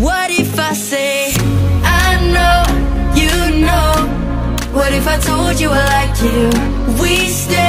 What if I say I know, you know. What if I told you I like you? We stay,